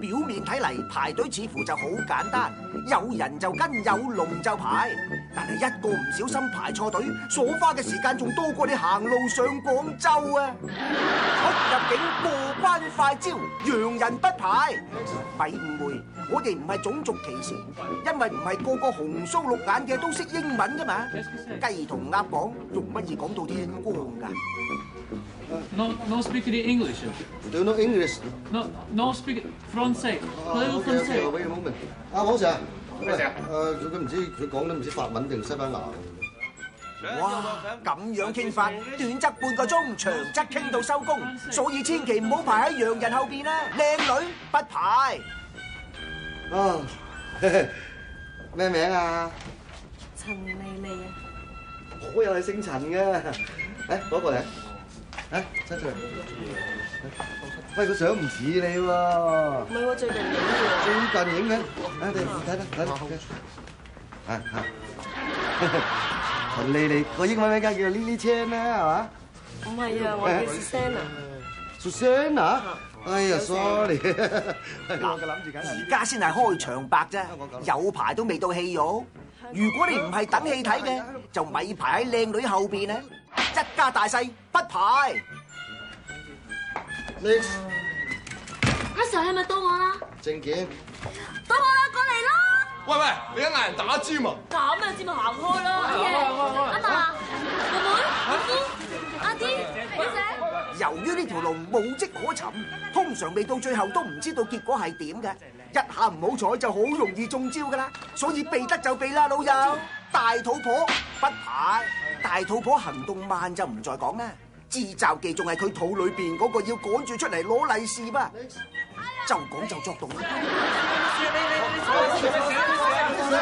表面睇嚟排队似乎就好简单，有人就跟，有龙就排。但系一个唔小心排错队，所花嘅时间仲多过你行路上广州啊！出入境快招，洋人不排。咪誤會，我哋唔係種族歧視，因為唔係個個紅鬚綠眼嘅都識英文噶嘛。雞同鴨講，用乜嘢講到天光㗎？No, no speak the English. Do you know English? No, no speak. Parlez-vous OK OK，français? wait a moment。阿黃 Sir，咩事啊誒，佢唔知佢講都唔知法文定西班牙。哇，咁樣傾法，短則半個鐘，長則傾到收工，所以千祈唔好排喺洋人後邊啦，靚女不排。啊，咩名啊？陳莉莉啊，我又係姓陳嘅。誒，攞過嚟。誒，出出嚟。喂，個相唔似你喎。唔係喎，最近影嘅最近影嘅，啊你睇睇睇睇，啊啊，陳莉莉個英文名叫 Lily Chan 啦，係嘛，唔係啊，我叫 Susanna，？Susanna，哎呀，sorry，我嘅諗住而家先係開場白啫，有排都未到戲肉。如果你唔係等戲睇嘅，就咪排喺靚女後邊咧！一家大細不排。Next 阿 Sir 係咪到我啦？證件，喂喂，你而家嗌人打尖啊！咁啊，尖咪行開啦，阿爺、阿嫲、妹妹、阿夫、阿啲、表姐。由於呢條龍無跡可尋，通常未到最後都唔知道結果係點嘅。一下唔好彩就好容易中招噶啦，所以避得就避啦，老友。大肚婆不排，大肚婆行動慢就唔再講啦。支罩記仲係佢肚裏邊嗰個要趕住出嚟攞利是噃？就講就作動啦。嗱，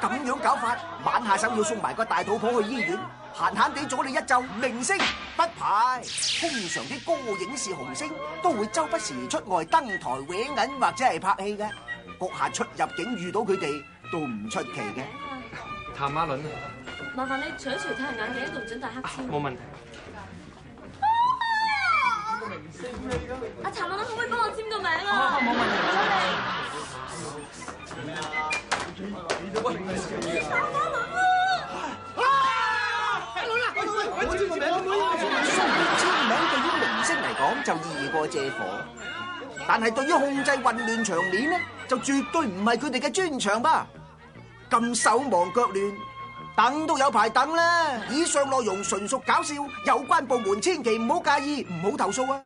咁樣搞法，晚下手要送埋個大肚婆去醫院，閒閒地阻你一晝，明星不排。通常啲歌影視紅星都會周不時出外登台搲銀或者係拍戲嘅，閣下出入境遇到佢哋都唔出奇嘅。譚馬倫啊，麻煩你除一除太陽眼鏡，度准戴黑超。冇問題。阿陳老可唔可以幫我簽個名啊？冇問雖然簽名對於明星嚟講就易過借火，但係對於控制混亂場面呢，就絕對唔係佢哋嘅專長吧。咁手忙腳亂，等都有排等啦。以上内容纯属搞笑，有关部门千祈唔好介意，唔好投诉啊！